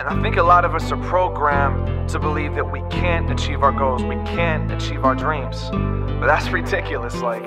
And I think a lot of us are programmed to believe that we can't achieve our goals, we can't achieve our dreams. But that's ridiculous. Like,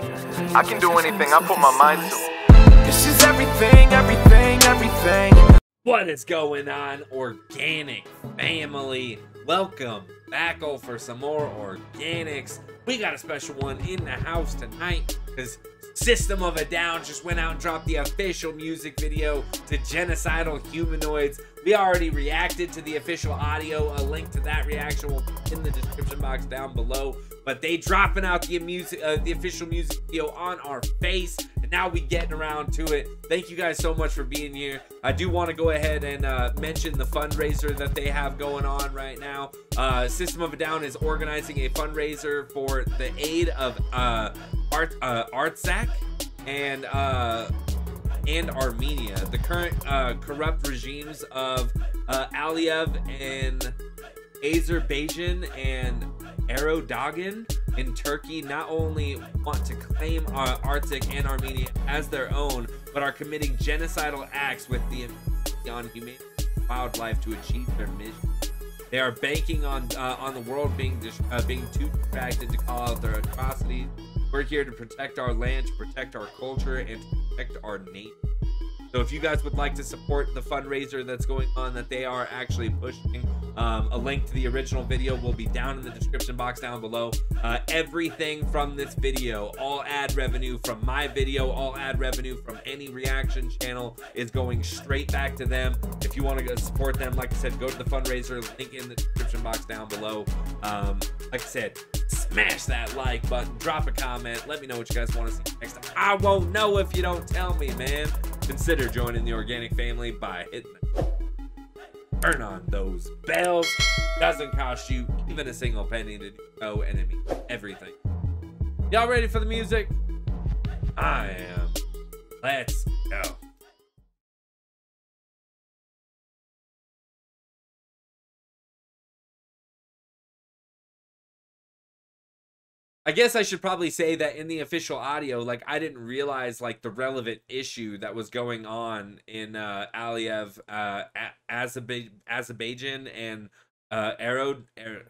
I can do anything I put my mind to. It. This is everything, everything, everything. What is going on, organic family? Welcome back oh, for some more organics. We got a special one in the house tonight because System of a Down just went out and dropped the official music video to Genocidal Humanoidz. We already reacted to the official audio. A link to that reaction will be in the description box down below. But they dropping out the music, uh, the official music video on our face, now we getting around to it. Thank you guys so much for being here. I do want to go ahead and uh, mention the fundraiser that they have going on right now. Uh, System of a Down is organizing a fundraiser for the aid of uh, Art uh, and uh, and Armenia. The current uh, corrupt regimes of uh, Aliyev and Azerbaijan and Erdogan in Turkey not only want to claim uh, Artsakh and Armenia as their own, but are committing genocidal acts with the on human wildlife to achieve their mission. They are banking on uh, on the world being uh, being too distracted to call out their atrocities we're here to protect our land, to protect our culture, and to protect our nation. So if you guys would like to support the fundraiser that's going on that they are actually pushing, um, a link to the original video will be down in the description box down below. Uh, everything from this video, all ad revenue from my video, all ad revenue from any reaction channel is going straight back to them. If you want to support them, like I said, go to the fundraiser, link in the description box down below. Um, like I said, smash that like button, drop a comment, let me know what you guys want to see next time. I won't know if you don't tell me, man. Consider joining the organic family by hitting turn on those bells. Doesn't cost you even a single penny to it means everything. Y'all ready for the music? I am. Let's go. I guess I should probably say that in the official audio, like I didn't realize like the relevant issue that was going on in uh, Aliyev, uh, Azerbaijan, and uh, Arod. Er,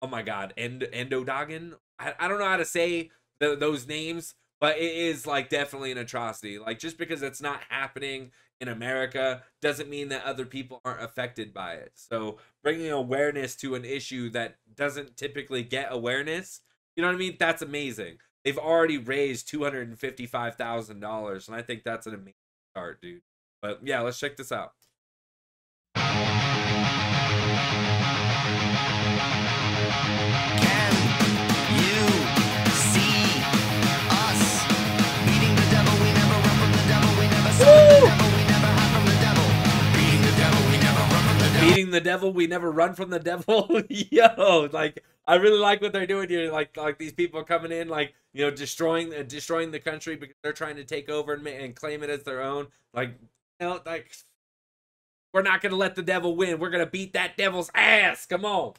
oh my God, End Endodogan. I, I don't know how to say those names, but it is like definitely an atrocity. Like just because it's not happening in America doesn't mean that other people aren't affected by it. So bringing awareness to an issue that doesn't typically get awareness you know what I mean? That's amazing. They've already raised two hundred and fifty-five thousand dollars, and I think that's an amazing start, dude. But yeah, let's check this out. Can you see us? Beating the devil, we never run from the devil. We never see the devil, we never run from the devil. Beating the devil, we never run from the devil. Beating the devil we never run from the devil yo like i really like what they're doing here like like these people coming in like you know destroying uh, destroying the country because they're trying to take over and, and claim it as their own. Like you know like we're not gonna let the devil win. We're gonna beat that devil's ass. Come on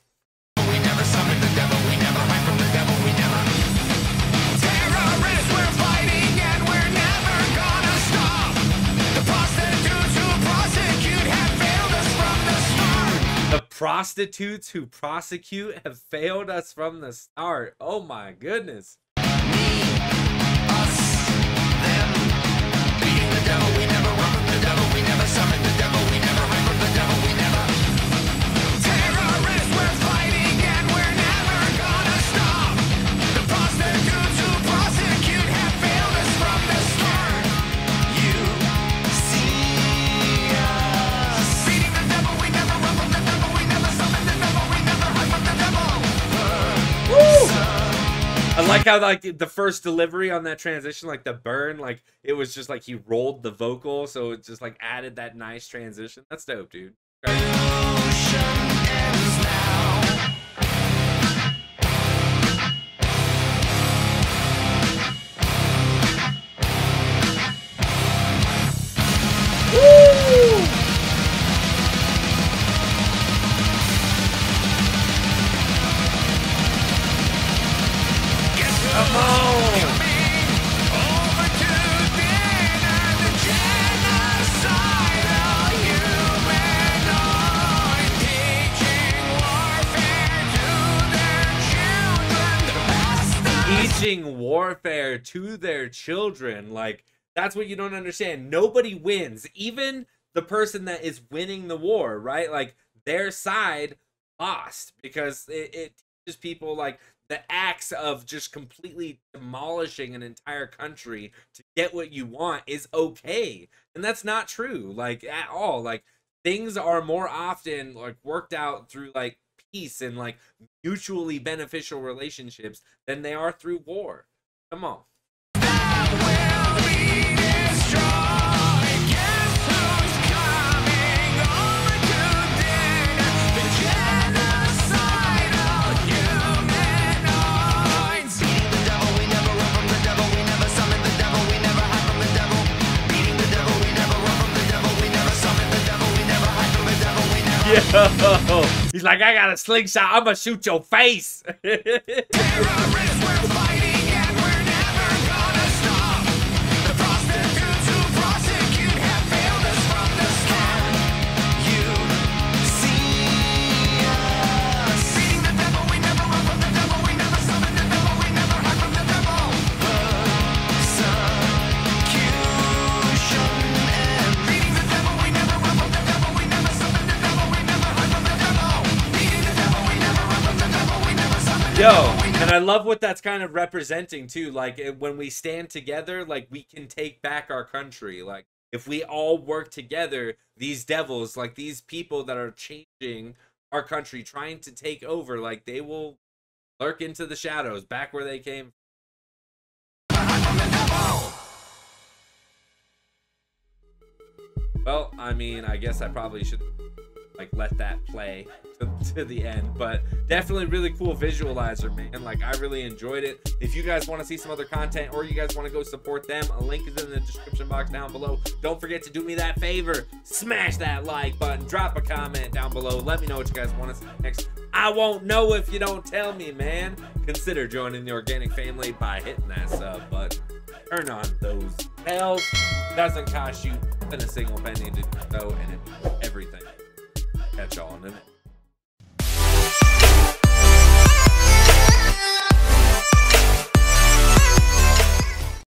prostitutes who prosecute have failed us from the start. Oh my goodness. Me, us, like how like the first delivery on that transition, like the burn, like it was just like he rolled the vocal, so it just like added that nice transition. That's dope, dude. Teaching warfare to their children. Like, that's what you don't understand. Nobody wins. Even the person that is winning the war, right? Like, their side lost because it, it teaches people, like, the acts of just completely demolishing an entire country to get what you want is okay. And that's not true, like, at all. Like, things are more often, like, worked out through, like, peace and like mutually beneficial relationships than they are through war. Come on. He's like, I got a slingshot. I'm gonna shoot your face. Yo, and I love what that's kind of representing too. Like when we stand together, like we can take back our country. Like if we all work together, these devils, like these people that are changing our country, trying to take over, like they will lurk into the shadows back where they came. Well, I mean, I guess I probably should like let that play to, to, the end. But definitely really cool visualizer man. Like i really enjoyed it. If you guys want to see some other content or you guys want to go support them a link is in the description box down below. Don't forget to do me that favor. Smash that like button. Drop a comment down below. Let me know what you guys want to see next. I won't know if you don't tell me man. Consider joining the organic family by hitting that sub button. Turn on those bells. Doesn't cost you a single penny to do so and everything catch y'all in minute.